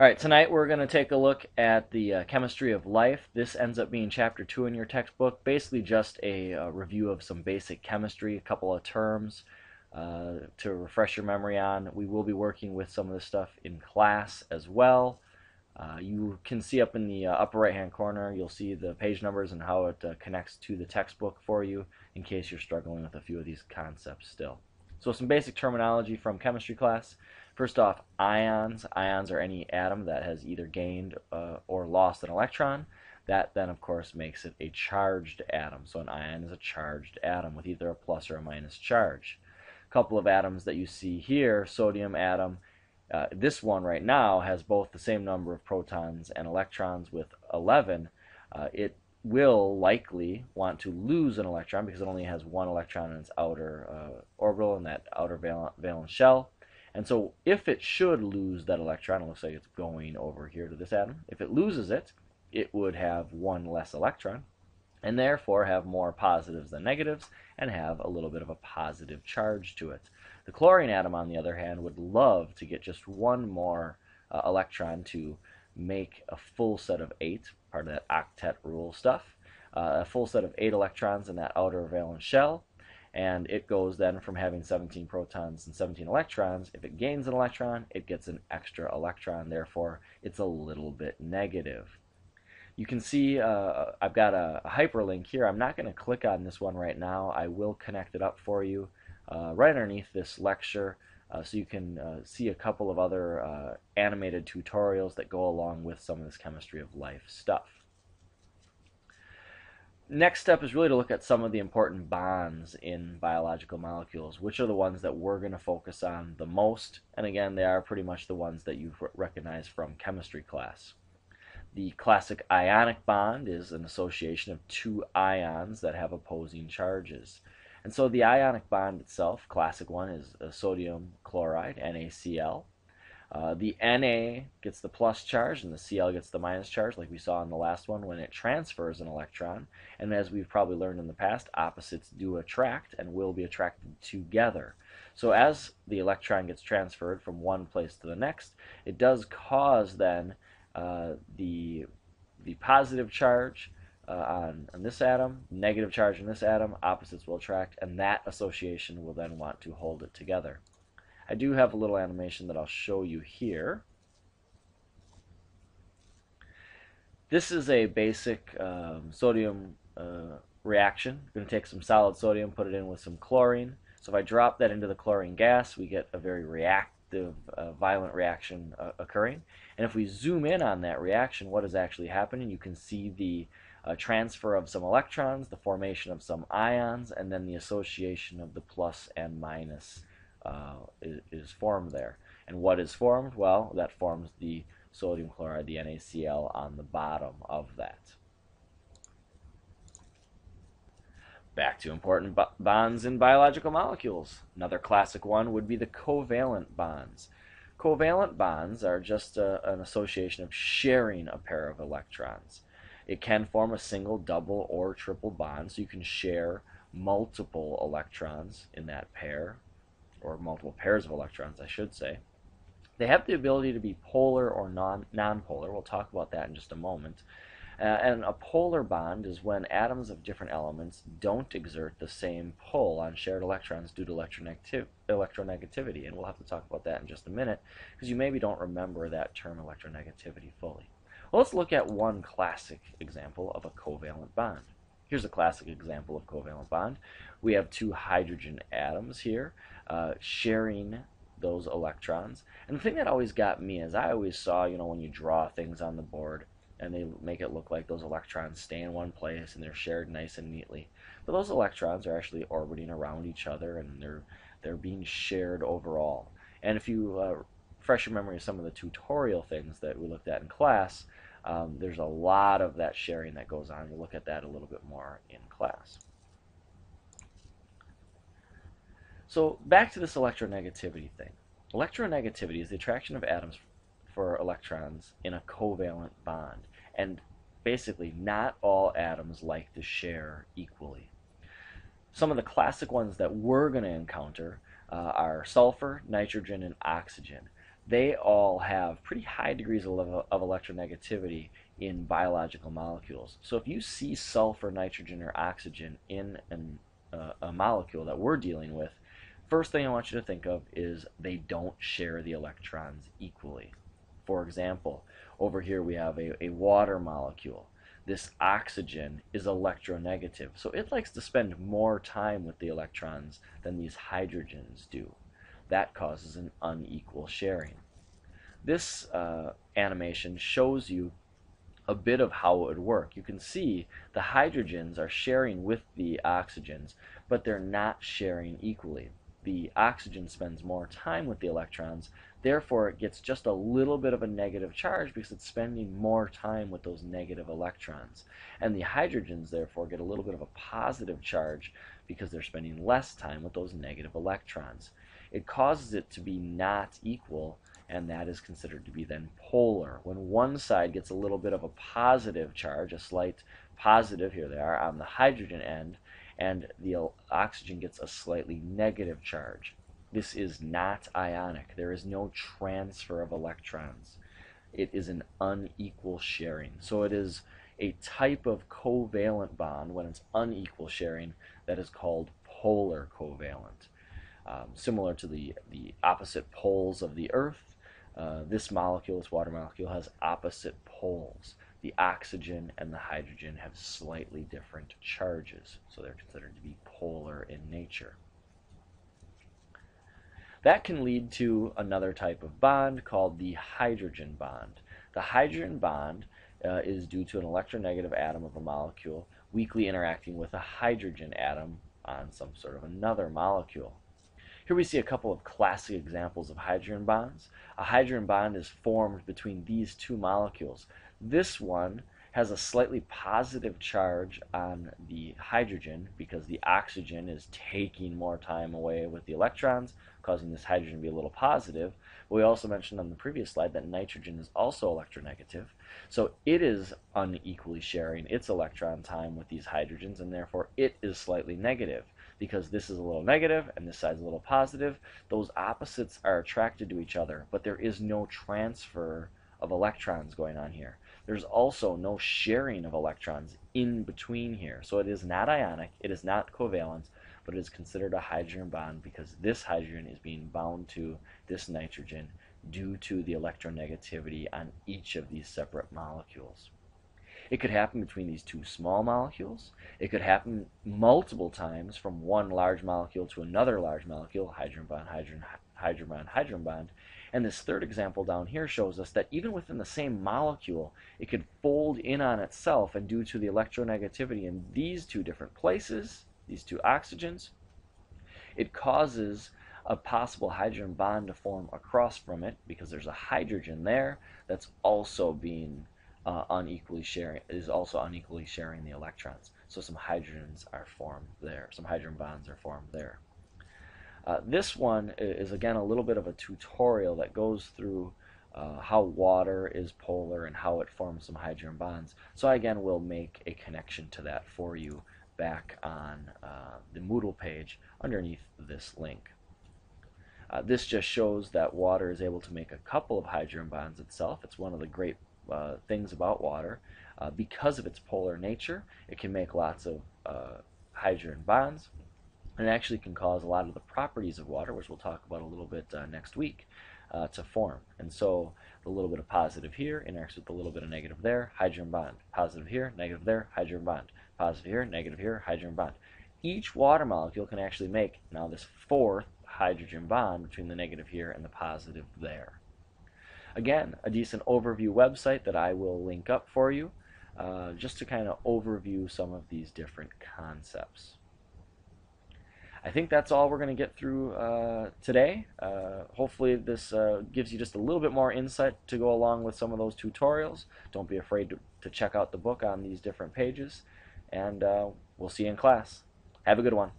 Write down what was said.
All right, tonight we're going to take a look at the uh, chemistry of life. This ends up being chapter two in your textbook, basically just a, a uh, review of some basic chemistry, a couple of terms uh, to refresh your memory on. We will be working with some of this stuff in class as well. Uh, you can see up in the uh, upper right hand corner, you'll see the page numbers and how it uh, connects to the textbook for you in case you're struggling with a few of these concepts still. So some basic terminology from chemistry class. First off, ions. Ions are any atom that has either gained uh, or lost an electron. That then, of course, makes it a charged atom. So an ion is a charged atom with either a plus or a minus charge. A couple of atoms that you see here, sodium atom uh, this one right now has both the same number of protons and electrons with 11. Uh, it will likely want to lose an electron because it only has one electron in its outer uh, orbital in that outer valence shell. And so if it should lose that electron, let's say it's going over here to this atom. If it loses it, it would have one less electron and therefore have more positives than negatives and have a little bit of a positive charge to it. The chlorine atom, on the other hand, would love to get just one more uh, electron to make a full set of eight, part of that octet rule stuff. Uh, a full set of eight electrons in that outer valence shell, and it goes then from having 17 protons and 17 electrons. If it gains an electron, it gets an extra electron, therefore it's a little bit negative. You can see uh, I've got a, a hyperlink here. I'm not going to click on this one right now. I will connect it up for you uh, right underneath this lecture uh, so you can uh, see a couple of other animated tutorials that go along with some of this chemistry of life stuff. Next step is really to look at some of the important bonds in biological molecules, which are the ones that we're going to focus on the most, and again, they are pretty much the ones that you've recognized from chemistry class. The classic ionic bond is an association of two ions that have opposing charges. And so the ionic bond itself, classic one, is sodium chloride, NaCl. Uh, the Na gets the plus charge and the Cl gets the minus charge, like we saw in the last one when it transfers an electron. And as we've probably learned in the past, opposites do attract and will be attracted together. So as the electron gets transferred from one place to the next, it does cause then uh, the the positive charge uh, on, on this atom, negative charge in this atom, opposites will attract, and that association will then want to hold it together. I do have a little animation that I'll show you here. This is a basic um, sodium uh, reaction. I'm going to take some solid sodium, put it in with some chlorine. So if I drop that into the chlorine gas, we get a very reactive, uh, violent reaction uh, occurring. And if we zoom in on that reaction, what is actually happening, you can see the a transfer of some electrons, the formation of some ions, and then the association of the plus and minus uh, is, is, formed there. And what is formed? Well, that forms the sodium chloride, the NaCl, on the bottom of that. Back to important bonds in biological molecules. Another classic one would be the covalent bonds. Covalent bonds are just a, an association of sharing a pair of electrons. It can form a single, double, or triple bond, so you can share multiple electrons in that pair, or multiple pairs of electrons, I should say. They have the ability to be polar or non nonpolar. We'll talk about that in just a moment. Uh, and a polar bond is when atoms of different elements don't exert the same pull on shared electrons due to electronegativity. And we'll have to talk about that in just a minute because you maybe don't remember that term electronegativity fully. Well, let's look at one classic example of a covalent bond. Here's a classic example of covalent bond. We have two hydrogen atoms here uh, sharing those electrons. And the thing that always got me is I always saw, you know, when you draw things on the board and they make it look like those electrons stay in one place and they're shared nice and neatly. But those electrons are actually orbiting around each other and they're they're being shared overall. And if you uh, refresh your memory of some of the tutorial things that we looked at in class, um, there's a lot of that sharing that goes on. We'll look at that a little bit more in class. So back to this electronegativity thing. Electronegativity is the attraction of atoms for electrons in a covalent bond. And basically, not all atoms like to share equally. Some of the classic ones that we're going to encounter uh, are sulfur, nitrogen, and oxygen. they all have pretty high degrees of, of electronegativity in biological molecules. So if you see sulfur, nitrogen, or oxygen in an, uh, a molecule that we're dealing with, first thing I want you to think of is they don't share the electrons equally. For example, over here we have a, a water molecule. This oxygen is electronegative, so it likes to spend more time with the electrons than these hydrogens do. That causes an unequal sharing. This uh, animation shows you a bit of how it would work. You can see the hydrogens are sharing with the oxygens, but they're not sharing equally. The oxygen spends more time with the electrons, therefore it gets just a little bit of a negative charge because it's spending more time with those negative electrons. And the hydrogens therefore get a little bit of a positive charge because they're spending less time with those negative electrons. It causes it to be not equal and that is considered to be then polar. When one side gets a little bit of a positive charge, a slight positive, here they are, on the hydrogen end, and the oxygen gets a slightly negative charge. This is not ionic. There is no transfer of electrons. It is an unequal sharing. So it is a type of covalent bond when it's unequal sharing that is called polar covalent. Um, similar to the, the opposite poles of the Earth, uh, this molecule, this water molecule, has opposite poles. The oxygen and the hydrogen have slightly different charges, so they're considered to be polar in nature. That can lead to another type of bond called the hydrogen bond. The hydrogen bond uh, is due to an electronegative atom of a molecule weakly interacting with a hydrogen atom on some sort of another molecule. Here we see a couple of classic examples of hydrogen bonds. A hydrogen bond is formed between these two molecules. This one has a slightly positive charge on the hydrogen because the oxygen is taking more time away with the electrons, causing this hydrogen to be a little positive. We also mentioned on the previous slide that nitrogen is also electronegative. So it is unequally sharing its electron time with these hydrogens, and therefore it is slightly negative because this is a little negative and this side is a little positive. Those opposites are attracted to each other, but there is no transfer of electrons going on here. There's also no sharing of electrons in between here. So it is not ionic, it is not covalent, but it is considered a hydrogen bond because this hydrogen is being bound to this nitrogen due to the electronegativity on each of these separate molecules. It could happen between these two small molecules. It could happen multiple times from one large molecule to another large molecule, hydrogen bond, hydrogen, hydrogen bond, hydrogen bond. And this third example down here shows us that even within the same molecule, it could fold in on itself, and due to the electronegativity in these two different places, these two oxygens, it causes a possible hydrogen bond to form across from it because there's a hydrogen there that's also being uh, unequally sharing is also unequally sharing the electrons. So some hydrogens are formed there. Some hydrogen bonds are formed there. Uh, this one is again a little bit of a tutorial that goes through uh, how water is polar and how it forms some hydrogen bonds. So I again, we'll make a connection to that for you back on uh, the Moodle page underneath this link. Uh, this just shows that water is able to make a couple of hydrogen bonds itself. It's one of the great uh, things about water. Uh, because of its polar nature, it can make lots of hydrogen bonds, and it actually can cause a lot of the properties of water, which we'll talk about a little bit uh, next week, uh, to form. And so the little bit of positive here interacts with a little bit of negative there, hydrogen bond. Positive here, negative there, hydrogen bond. Positive here, negative here, hydrogen bond. Each water molecule can actually make now this fourth hydrogen bond between the negative here and the positive there. Again, a decent overview website that I will link up for you uh, just to kind of overview some of these different concepts. I think that's all we're going to get through uh, today. Uh, hopefully this uh, gives you just a little bit more insight to go along with some of those tutorials. Don't be afraid to, to check out the book on these different pages. And uh, we'll see you in class. Have a good one.